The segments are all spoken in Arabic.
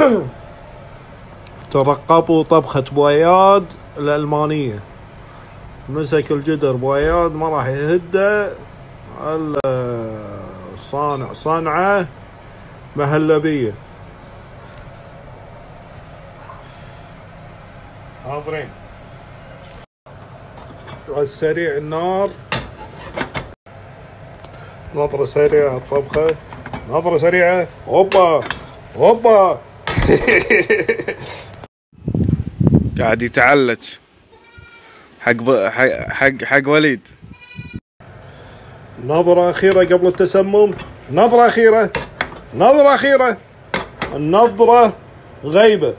ترقبوا طبخة بوياد الألمانية مسك الجدر بوياد ما راح يهده. صانع صنعة مهلبية. حاضرين. على السريع النار. نظرة سريعة الطبخة. نظرة سريعة. هوبا! هوبا! قاعد يتعلج. حق ب... حق حق وليد. نظرة أخيرة قبل التسمم. نظرة أخيرة. نظرة أخيرة. النظرة غيبة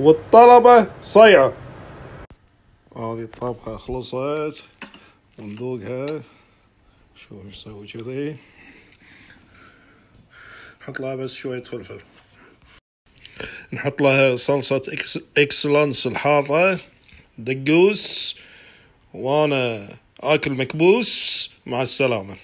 والطلبة صيعة. هذه الطبخة خلصت. ونذوقها شوف إيش نسوي كذي. نحط لها بس شوية فلفل. نحط لها صلصة إكس... إكسلانس الحارة دقوس وأنا آكل مكبوس. مع السلامة.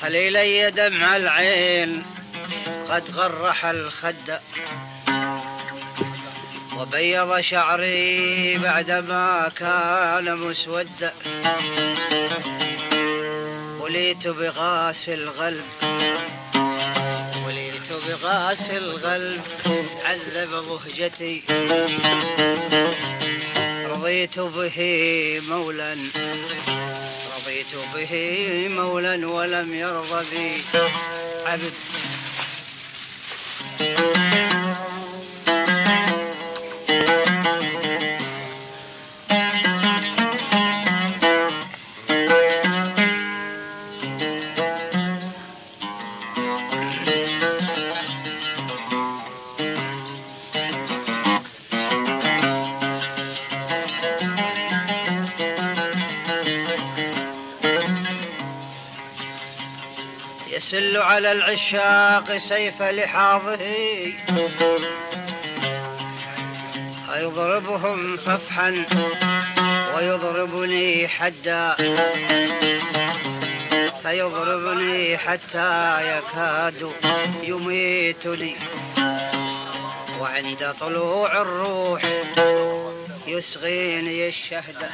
خليلي دمع العين قد قرح الخد. وبيض شعري بعدما كان مسودا وليت بغاس الغلب وليت بغاس الغلب عذب مهجتي. رضيت به مولا رضيت به مولا ولم يرضى بي عبد. يسل على العشاق سيف لحاظه يضربهم صفحا ويضربني حدا فيضربني حتى يكاد يميتني. وعند طلوع الروح يسغيني الشهد.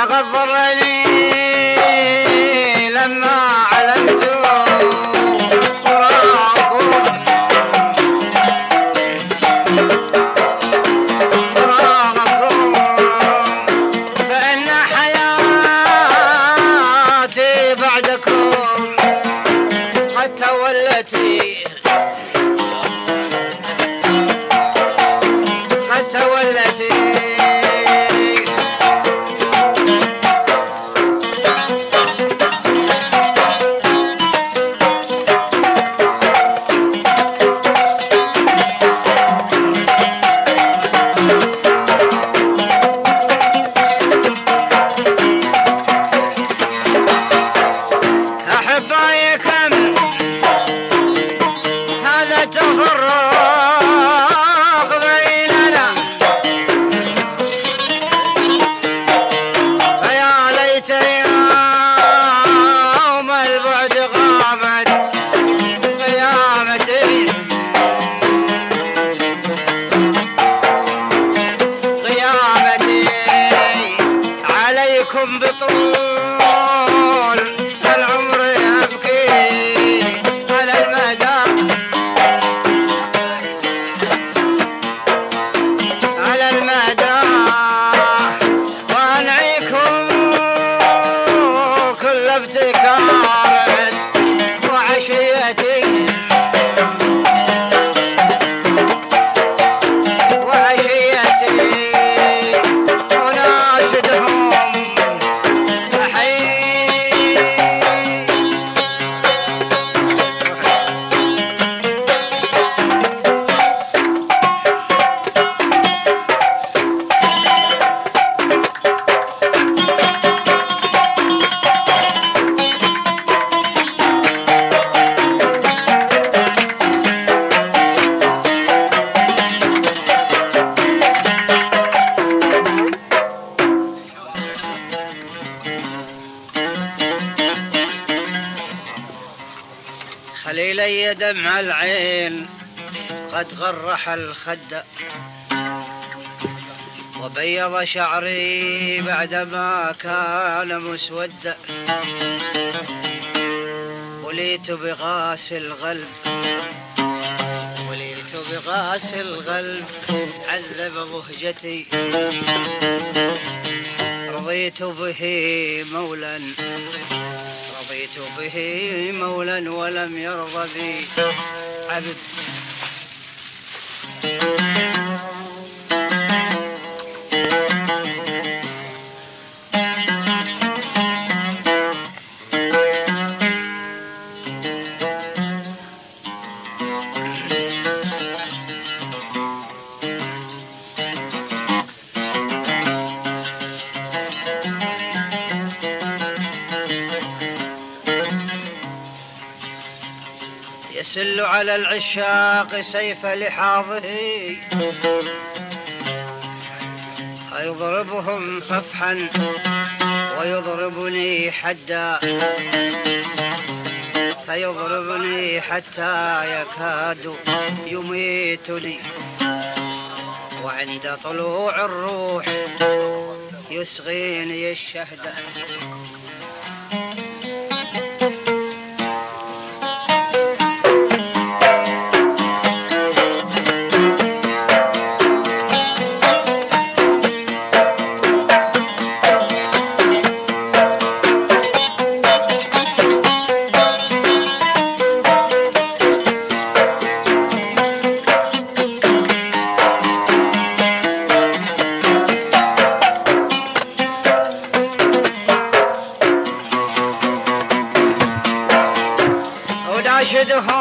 لقد ضرني لما علمت عليكم بطول دمع العين قد غرح الخد وبيض شعري بعدما كان مسودا وليت بغاس الغلب وليت بغاس الغلب عذب مهجتي رضيت به مولا رضيت به مولا ولم يرض بي عبد يسل على العشاق سيف لحاظه. فيضربهم صفحا ويضربني حدا. فيضربني حتى يكاد يميتني. وعند طلوع الروح يسغيني الشهد وناشدهم